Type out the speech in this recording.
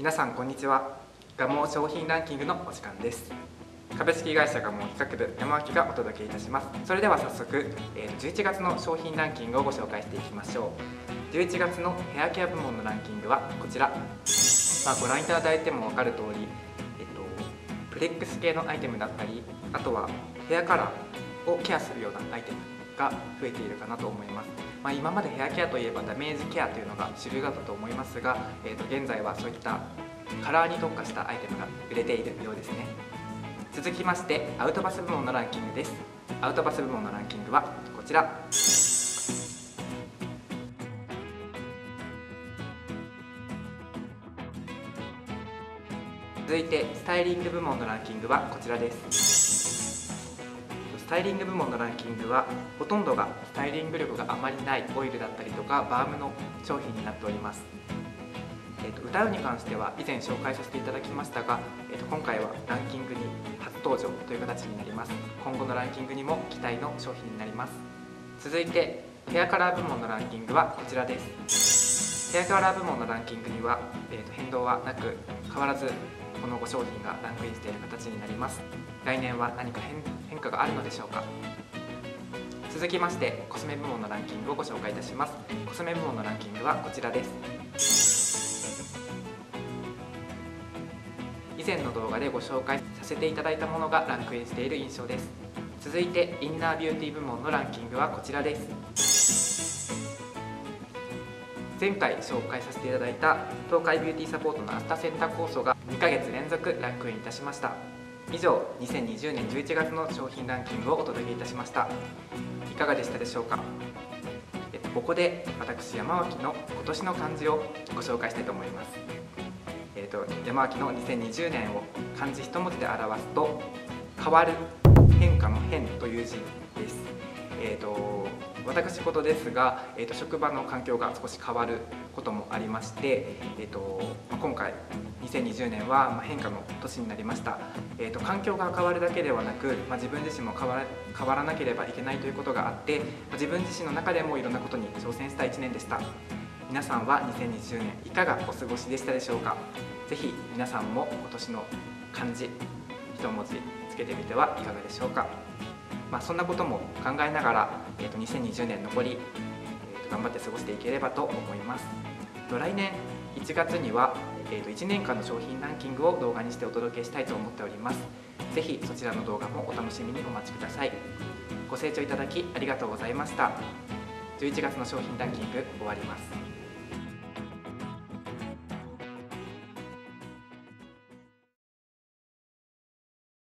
皆さんこんにちは。ガモ商品ランキングのお時間です。株式会社ガモ企画部山脇がお届けいたします。それでは早速11月の商品ランキングをご紹介していきましょう。11月のヘアケア部門のランキングはこちら、まあ、ご覧いただいても分かる通り、えっと、プレックス系のアイテムだったりあとはヘアカラーをケアするようなアイテム。が増えているかなと思います、まあ、今までヘアケアといえばダメージケアというのが主流だったと思いますが、えー、と現在はそういったカラーに特化したアイテムが売れているようですね。続きましてアウトバス部門のランキングです。アウトバス部門のランキングはこちら。続いてスタイリング部門のランキングはこちらです。タイリング部門のランキングはほとんどがスタイリング力があまりないオイルだったりとかバームの商品になっております、えーと、歌うに関しては以前紹介させていただきましたが、えーと、今回はランキングに初登場という形になります。今後のランキングにも期待の商品になります。続いてヘアカラー部門のランキングはこちらです。ヘアカラー部門のランキングには、えーと変動はなく変わらずこの5商品がランクインしている形になります。来年は何か変化があるのでしょうか？続きましてコスメ部門のランキングをご紹介いたします。コスメ部門のランキングはこちらです。以前の動画でご紹介させていただいたものがランクインしている印象です。続いてインナービューティー部門のランキングはこちらです。前回紹介させていただいた東海ビューティーサポートのアスタセンター構想が2ヶ月連続ランクインいたしました。以上2020年11月の商品ランキングをお届けいたしました。いかがでしたでしょうか？えっと、ここで私山脇の今年の漢字をご紹介したいと思います、えっと、山脇の2020年を漢字一文字で表すと変わる変化の変という字です。えっと私事ですが、えーと、職場の環境が少し変わることもありまして、えーとまあ、今回2020年は変化の年になりました、えーと、環境が変わるだけではなく、まあ、自分自身も変わら変わらなければいけないということがあって、まあ、自分自身の中でもいろんなことに挑戦した1年でした。皆さんは2020年いかがお過ごしでしたでしょうか？是非皆さんも今年の漢字一文字つけてみてはいかがでしょうか？まあ、そんなことも考えながら、えー、と2020年残り、えー、と頑張って過ごしていければと思います。来年1月には、えー、と1年間の商品ランキングを動画にしてお届けしたいと思っております。是非そちらの動画もお楽しみにお待ちください。ご清聴いただきありがとうございました。11月の商品ランキング終わります。